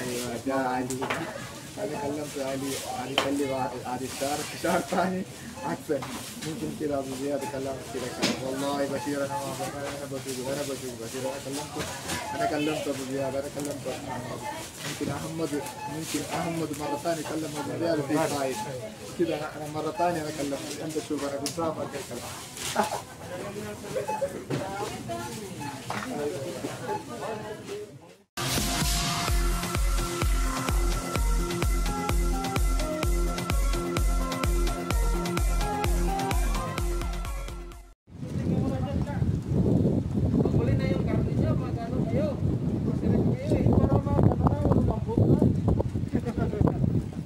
أيوه ده علي أنا كلمت علي علي قال لي علي الشهر في شهر ثاني احسن ممكن كده ابو زياد كلمت كده والله بشير أنا ما أنا أنا بشير أنا كلمته أنا كلمت ابو زياد أنا كلمت محمد ممكن احمد ممكن احمد مره ثانية كلم ابو زياد في فايد كده أنا مره ثانية أنا كلمت انت شوف أنا كنت فاهم الكلام Eh.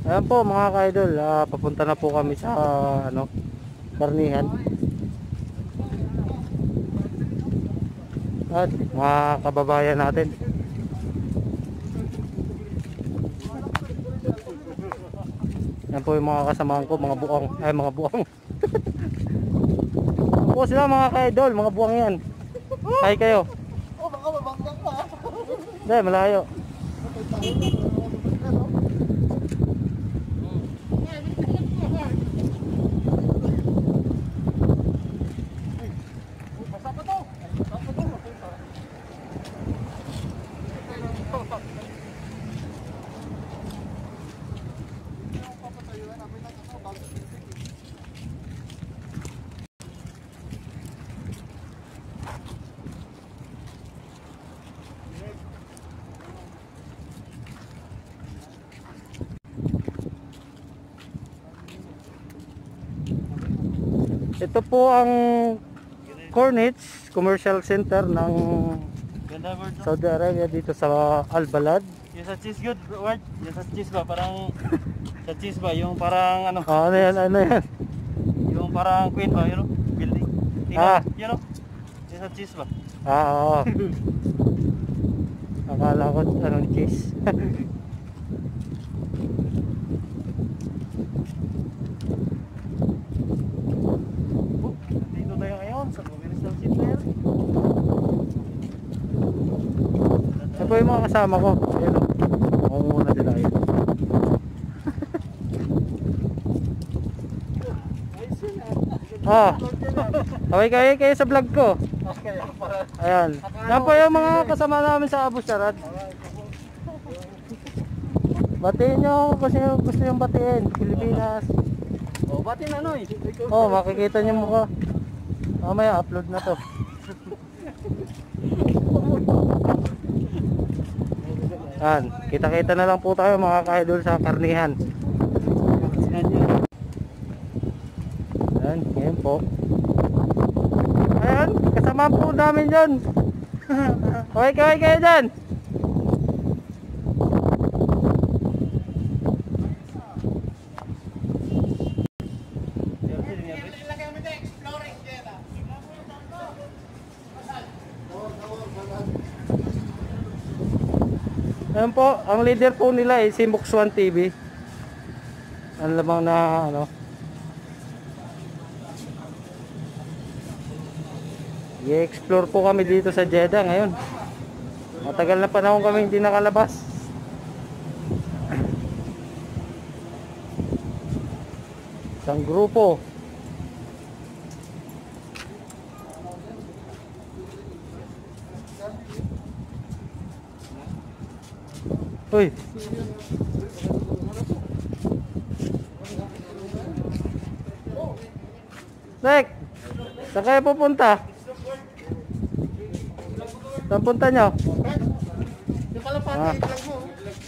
Ayan po mga ka-idol, ah, papunta na po kami sa ano, karnihan. At mga kababayan natin. Yan po yung mga kasamahan ko, mga buang, ay mga buang. po sila mga ka-idol, mga buang yan. Hi kayo. oh Hindi, malayo. Ito po ang Cornets Commercial Center ng. Saudi Arabia dito sa Al Balad. Yung sa cheese good word. Yung sa cheese ba, parang sa cheese ba, yung parang ano, Ah, ano yan, ano yan? yung parang queen ba, yun know, building. Ah. Tingnan, you know, yung sa cheese ba. Ah, oo. Akala ko ano ni Chase. Oh, dito tayo ngayon sa Commercial Center. Ito po yung mga kasama ko. Ayun o. Ako muna sila yun. Ah. Kaway kayo kayo sa vlog ko. Ayan. Yan po yung mga kasama namin sa Abu Sharad. Batiin nyo sino gusto yung batiin. Pilipinas. Oh, batin ano eh. Oh, makikita nyo mukha. Mamaya upload na to. Yan, kita-kita na lang po tayo mga ka-idol sa karnihan. Yan, ngayon po. Ayan, kasama po namin dyan. Okay, kaway kayo dyan. Ayan po, ang leader po nila ay si Muxwan TV. Ang lamang na ano. I-explore po kami dito sa Jeddah ngayon. Matagal na panahon kami hindi nakalabas. Isang grupo. Uy. Sek, saan kayo pupunta? Saan punta nyo? Ah.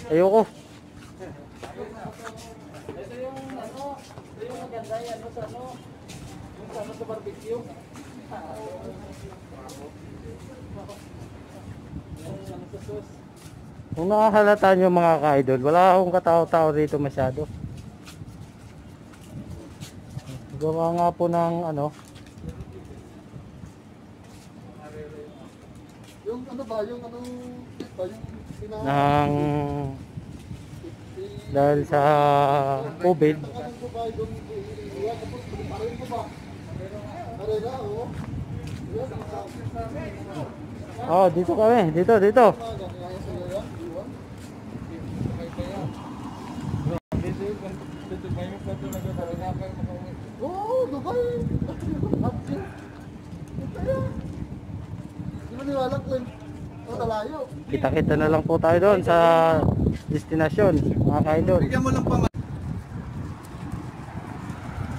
Ayoko. Ito yung ano, yung maganda yan ano sa yung sa sa barbecue. Ano. Kung nakahalata nyo mga ka-idol, wala akong katao-tao rito masyado. Gawa nga po ng ano, yung ano ba yung anong ba yung pina ng dahil sa COVID, Tangan ko ba doon iya Arena oh. Oh, dito kami. Dito, dito. Oo, Dubai. Happy. Ito yan. Di ba niwala ko yun? Talayo. Kita-kita na lang po tayo doon sa destinasyon, mga kaidol. Bigyan mo lang pa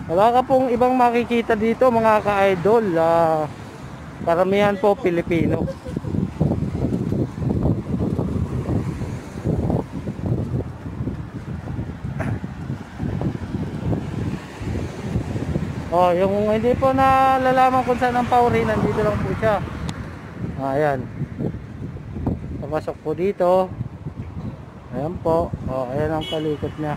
Wala ka pong ibang makikita dito, mga ka-idol. Ah, karamihan po Pilipino. Oh, yung hindi po nalalaman kung saan ang pauri, nandito lang po siya. Ah, ayan. Papasok po dito. Ayan po. Oh, ayan ang palikot niya.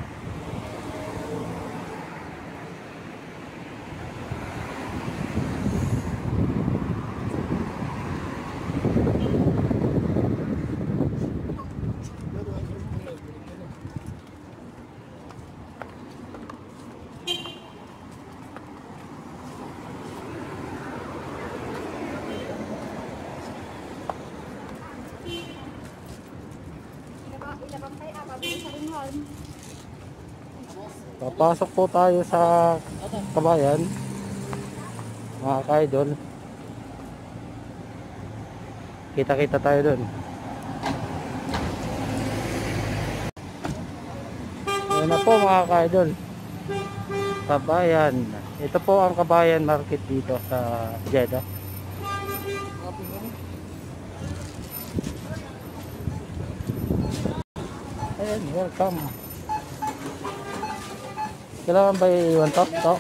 Papasok po tayo sa kabayan. Mga kaidol. Kita-kita tayo doon. Ayan na po mga kaidol. Kabayan. Ito po ang kabayan market dito sa Jeddah. Ayan, welcome. Kailangan ba iwan to? To?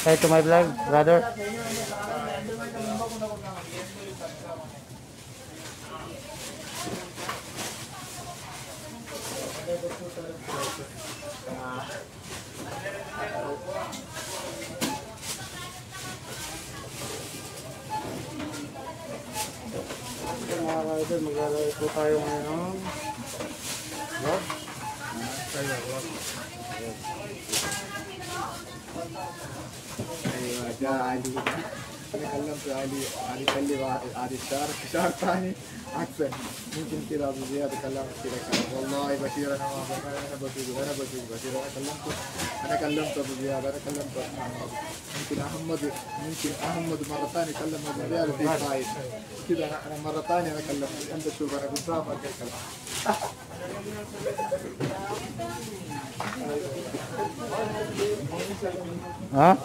Say to my vlog, brother. idol, maglalaro po tayo ngayon. Vlog? Tayo vlog. Ayun, nag-aali أنا كلمت علي علي قال لي علي الشهر شهر ثاني احسن ممكن كذا أبو زياد كلمت كذا. والله بشير أنا ما أنا بسوق أنا بسوق بشير أنا كلمته أنا كلمت أبو زياد أنا كلمت أحمد. ممكن أحمد ممكن أحمد مرة ثانية كلم أبو زياد في خايف كذا أنا مرة ثانية أنا كلمت أنت تشوف أنا قدامك الكلام Ha?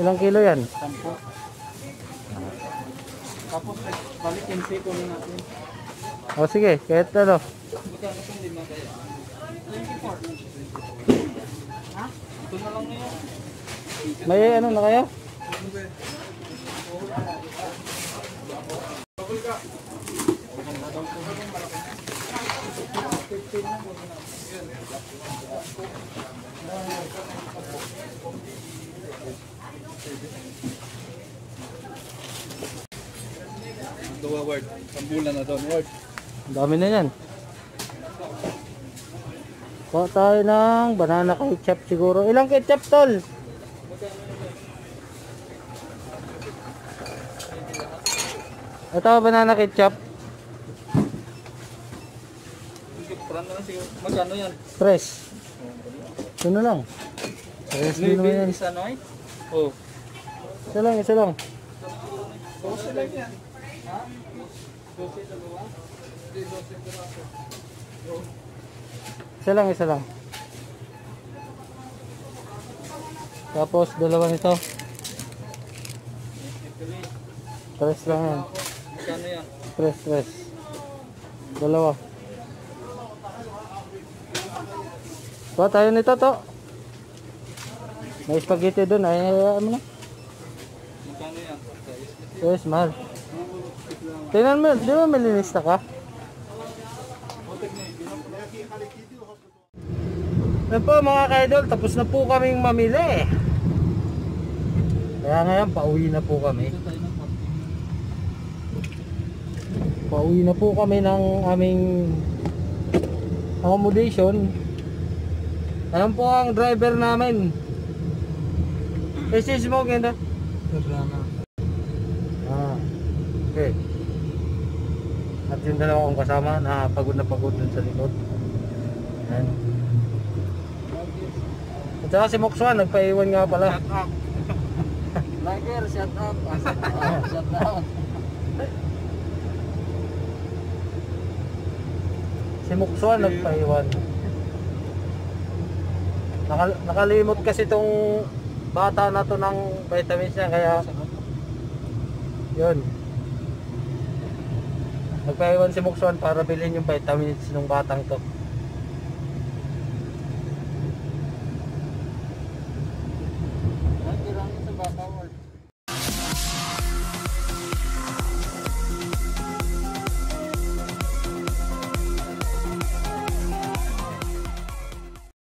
Ilang kilo yan? Sampo. Tapos balik yung siko na natin. O sige, kahit ano. Magkano kung lima kaya? 24. Ha? Ito na lang ngayon. May ano na kayo? Dua word. Ang bulan na doon. Word. Ang dami na yan. Kuha tayo ng banana ketchup siguro. Ilang ketchup tol? Ito banana ketchup. Magkano yan? Tres. Ito na lang. Din naman yan. Isa no ay? Oh. Isa lang, isa lang. Dose lang yan. Ha? Dose dalawa? Hindi, dose dalawa. Isa lang, isa lang. Tapos dalawa nito. Tres lang yan. Magkano yan? Tres, tres. Dalawa. Kuha tayo nito to. May spaghetti doon. Ay, ano na. Magkano yan? Yes, mahal. Tingnan mo, di ba may linista ka? Yan po mga kaidol, tapos na po kaming mamili. Kaya ngayon, pauwi na po kami. Pauwi na po kami ng aming accommodation. Ayan po ang driver namin. Isis mo, ganda. Sobrana. Ah, okay. At yung dalawa kong kasama na pagod na pagod dun sa likod. Ayan. At saka si Mokswan, nagpaiwan nga pala. Shut up. Vlogger, shut up. Ah, Shut down. Si Mukswan nagpaiwan. Nakal nakalimot kasi tong bata na to ng vitamins niya kaya yun. Nagpaiwan si Mukswan para bilhin yung vitamins ng batang to.